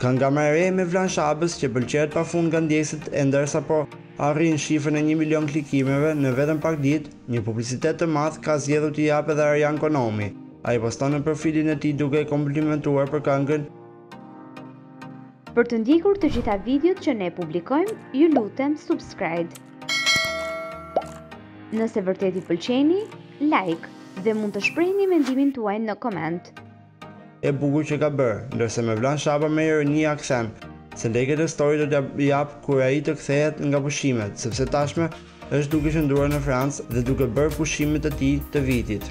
Kënga më e re e Mevlan Shabës që pëlqehet pafund nga ndjekësit e ndërsa po arrin shifrën e 1 milion klikimeve në vetëm pak ditë, një publicitet të madh ka zgjedhur t'i japë edhe Arjan Konomi. Ai poston në profilin e tij duke e komplimentuar për këngën. Për të ndjekur të gjitha videot që ne publikojmë, ju lutem subscribe. Nëse vërtet i pëlqeni, like dhe mund të shprehni mendimin tuaj në koment. E bukur që ka bërë, ndërsa Mevlan Shaba me ironi ia kthen, se lekët e story do t'ia japë kur ai të kthehet nga pushimet, sepse tashmë është duke qëndruar në Francë dhe duke bërë pushimet e tij të vitit.